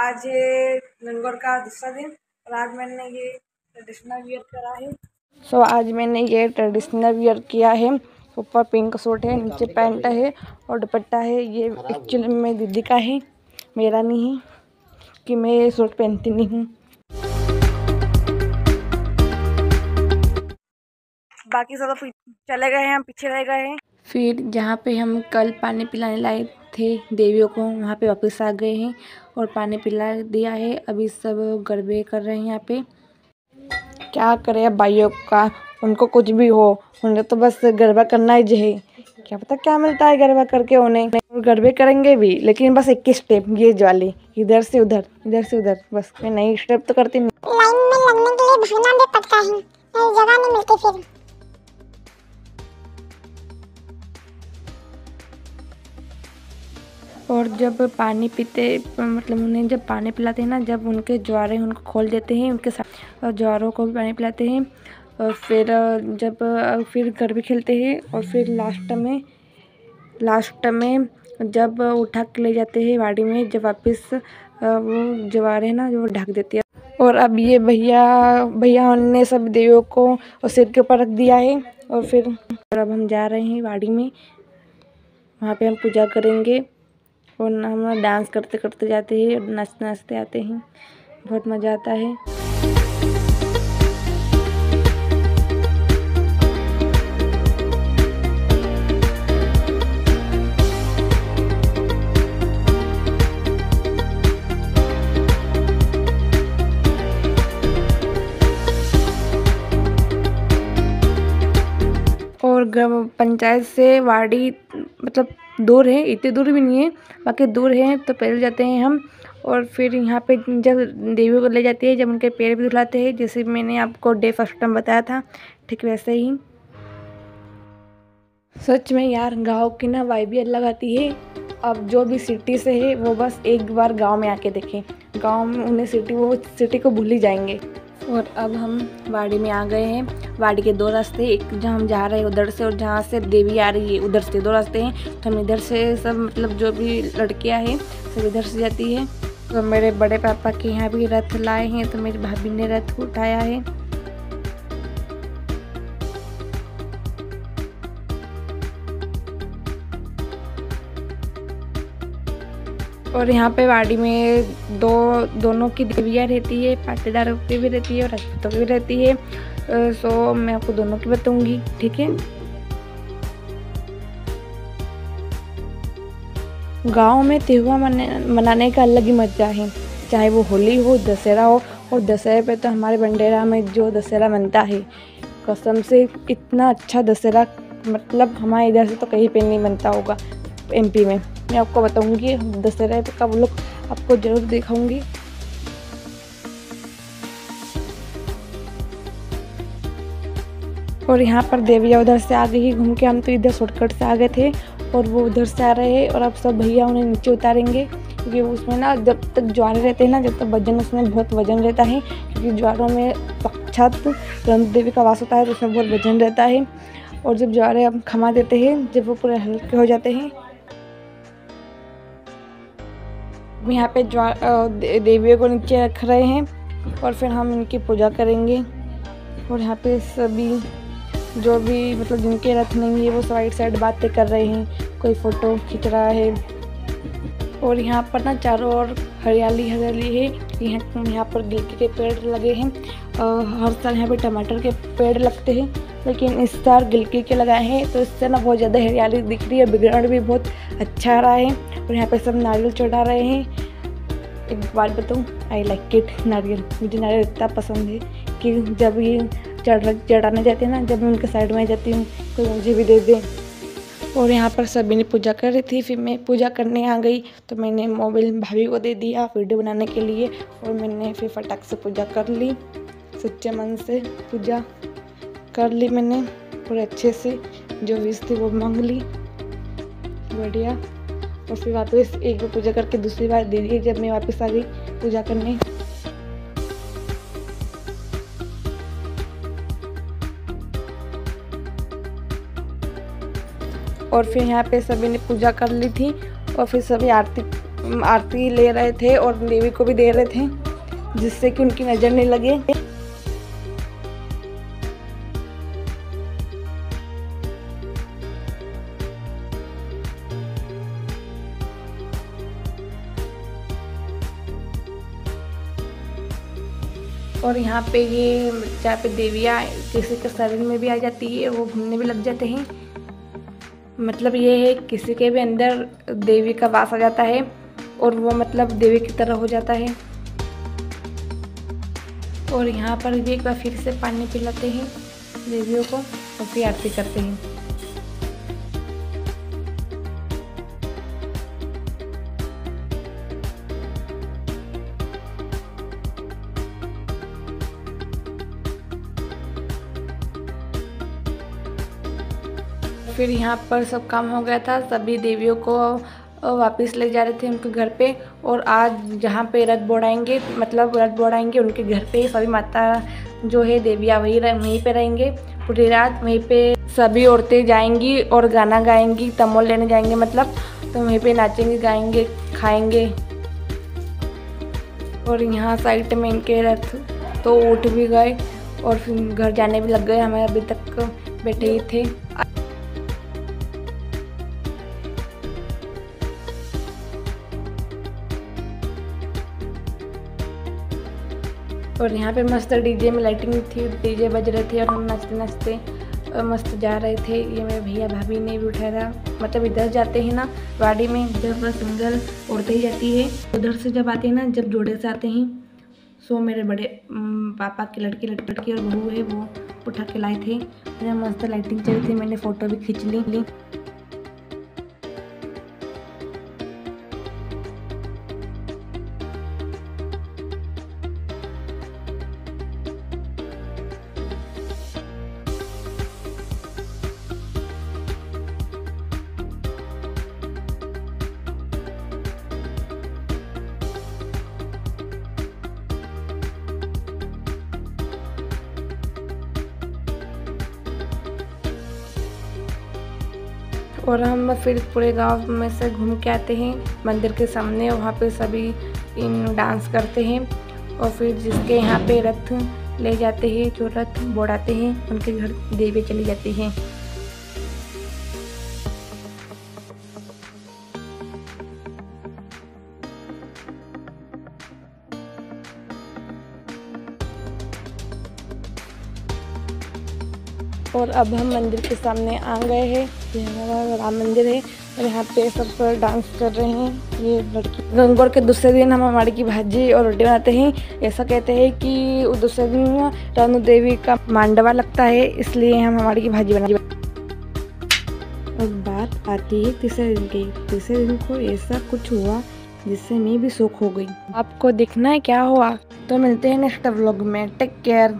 आज है गणगौर का दूसरा दिन और आज मैंने ये ट्रेडिशनल वियर करा है। सो so, आज मैंने ये ट्रेडिशनल वियर किया है। ऊपर पिंक सूट है नीचे पैंट है और दुपट्टा है। ये एक्चुअली में दीदी का है मेरा नहीं है कि मैं ये सूट पहनती नहीं हूँ। बाकी सब तो चले गए हैं हम पीछे रह गए हैं। फिर जहाँ पे हम कल पानी पिलाने लाए थे। देवियों को वहाँ पे वापस आ गए हैं और पानी पिला दिया है। अभी सब गरबे कर रहे हैं यहाँ पे। क्या करें अब भाइयों का? उनको कुछ भी हो, उन्हें तो बस गरबा करना ही है। क्या पता क्या मिलता है गरबा करके उन्हें। गरबे करेंगे भी, लेकिन बस एक ही स्टेप ये वाली इधर से उधर, इधर से उधर, बस। मैं नई स्टेप तो करती नहीं। लाइन में लगने के लिए भी पड़ता है। जगह नहीं मिलती फिर। और जब पानी पीते मतलब उन्हें जब पानी पिलाते हैं ना, जब उनके ज्वारे उनको खोल देते हैं, उनके साथ ज्वारों को भी पानी पिलाते हैं और फिर जब फिर घर भी खेलते हैं और फिर लास्ट में लास्ट में जब उठा के ले जाते हैं वाड़ी में, जब वापस वो जवारे ना, जो ढक देती है। और अब ये भैया भैया ने सब देवियों को सिर के ऊपर रख दिया है और फिर और अब हम जा रहे हैं वाड़ी में। वहाँ पे हम पूजा करेंगे। और हम डांस करते करते जाते हैं नाचते नाचते आते हैं। बहुत मज़ा आता है। ग्राम पंचायत से वाड़ी मतलब दूर है, इतनी दूर भी नहीं है, बाकी दूर है तो पैदल जाते हैं हम। और फिर यहाँ पे जब देवी को ले जाती है, जब उनके पैर भी धुलाते हैं, जैसे मैंने आपको डे फ़र्स्ट टाइम बताया था, ठीक वैसे ही। सच में यार, गाँव की ना वाइब भी अलग आती है। अब जो भी सिटी से है, वो बस एक बार गाँव में आके देखें। गाँव में उन्हें सिटी वो सिटी को भूल ही जाएँगे। और अब हम वाड़ी में आ गए हैं। वाड़ी के दो रास्ते, एक जहाँ हम जा रहे हैं उधर से और जहाँ से देवी आ रही है, उधर से दो रास्ते हैं। तो हम इधर से सब मतलब जो भी लड़कियाँ हैं, सब इधर से जाती है। तो मेरे बड़े पापा के यहाँ भी रथ लाए हैं तो मेरी भाभी ने रथ उठाया है। और यहाँ पे वाड़ी में दो, दोनों की देवियाँ रहती है, पाटीदारों की भी रहती है और राजपूतों की भी रहती है। सो मैं आपको दोनों की बताऊँगी, ठीक है? गाँव में त्यौहार मनाने का अलग ही मज़ा है। चाहे वो होली हो, दशहरा हो, और दशहरे पे तो हमारे बंडेरा में जो दशहरा बनता है, कसम से इतना अच्छा दशहरा मतलब हमारे इधर से तो कहीं पे नहीं बनता होगा। एमपी में। मैं आपको बताऊँगी दशहरा का वो लोग आपको ज़रूर दिखाऊँगी। और यहाँ पर देविया उधर से आ गई घूम के हम तो इधर शॉर्टकट से आ गए थे और वो उधर से आ रहे हैं और अब सब भैया उन्हें नीचे उतारेंगे क्योंकि उसमें ना जब तक ज्वारे रहते हैं ना, जब तक वज़न उसमें बहुत वज़न रहता है क्योंकि ज्वारों में पक्षात रंग देवी का वास होता है तो उसमें बहुत वज़न रहता है। और जब ज्वारे हम खमा देते हैं, जब वो पूरे हल्के हो जाते हैं यहाँ पे देवियों को नीचे रख रहे हैं और फिर हम इनकी पूजा करेंगे। और यहाँ पे सभी जो भी मतलब जिनके रथ नहीं है, वो साइड साइड बातें कर रहे हैं। कोई फ़ोटो खींच रहा है। और यहाँ पर ना चारों ओर हरियाली हरियाली है। यहाँ यहाँ पर गिलकी के पेड़ लगे हैं। हर साल यहाँ पे टमाटर के पेड़ लगते हैं, लेकिन इस साल गिलकी के लगाए हैं तो इससे ना बहुत ज़्यादा हरियाली दिख रही है। बिगड़ भी बहुत अच्छा रहा है। और यहाँ पे सब नारियल चढ़ा रहे हैं। एक बात बताऊँ आई लाइक इट नारियल। मुझे नारियल इतना पसंद है कि जब ये चढ़, चढ़ाने जाते हैं ना, जब मैं उनके साइड में जाती हूँ तो मुझे भी दे दे। और यहाँ पर सभी ने पूजा कर रही थी, फिर मैं पूजा करने आ गई तो मैंने मोबाइल भाभी को दे दिया वीडियो बनाने के लिए और मैंने फिर फटाक से पूजा कर ली, सच्चे मन से पूजा कर ली मैंने पूरे अच्छे से जो विश थी वो मांग ली। बढ़िया। और फिर वापस एक बार पूजा करके दूसरी बार दे दी जब मैं वापस आ गई पूजा करने। और फिर यहाँ पे सभी ने पूजा कर ली थी और फिर सभी आरती आरती ले रहे थे और देवी को भी दे रहे थे, जिससे कि उनकी नज़र नहीं लगे। और यहाँ पे ये जहाँ पे देवियाँ किसी के शरीर में भी आ जाती है, वो घूमने भी लग जाते हैं। मतलब ये है, किसी के भी अंदर देवी का वास आ जाता है और वो मतलब देवी की तरह हो जाता है। और यहाँ पर भी एक बार फिर से पानी पिलाते हैं देवियों को और फिर आरती करते हैं। फिर यहाँ पर सब काम हो गया था। सभी देवियों को वापस ले जा रहे थे उनके घर पे और आज जहाँ पे रथ बोड़ाएँगे मतलब रथ बोड़ाएँगे उनके घर पे सभी माता जो है देवियाँ वही वहीं पे रहेंगे। पूरी रात वहीं पे सभी औरतें जाएँगी और गाना गाएँगी, तमोल लेने जाएँगे मतलब तो वहीं पे नाचेंगे, गाएँगे, खाएँगे। और यहाँ साइड में इनके रथ तो उठ भी गए और फिर घर जाने भी लग गए। हमें अभी तक बैठे ही थे। और यहाँ पे मस्त डीजे में लाइटिंग थी डीजे बज रहे थे और हम नाचते नाचते मस्त जा रहे थे। ये मेरे भैया भाभी ने भी उठाया था। मतलब इधर जाते हैं ना, वाड़ी में, इधर जब सिंगल उड़ते ही जाती है। उधर से जब आते हैं ना, जब जोड़े से आते हैं, सो मेरे बड़े पापा की लड़की लड़की और बहू है, वो उठा के लाए थे। मस्त लाइटिंग चली थी, मैंने फ़ोटो भी खींच ली ली। और हम फिर पूरे गाँव में से घूम के आते हैं। मंदिर के सामने वहाँ पे सभी इन डांस करते हैं और फिर जिसके यहाँ पे रथ ले जाते हैं, जो रथ बोड़ाते हैं, उनके घर देवी चली जाती हैं। और अब हम मंदिर के सामने आ गए हैं। ये हमारा राम मंदिर है और यहाँ पे सब डांस कर रहे हैं। ये लड़की गंगौर के दूसरे दिन हम हमारे की भाजी और रोटी बनाते हैं। ऐसा कहते हैं कि दूसरे दिन रानू देवी का मांडवा लगता है, इसलिए हम हमारे की भाजी बना अब बात आती है तीसरे दिन की। तीसरे दिन को ऐसा कुछ हुआ जिससे मैं भी शोक हो गई। आपको देखना है क्या हुआ? तो मिलते हैं नेक्स्ट व्लॉग में। Take care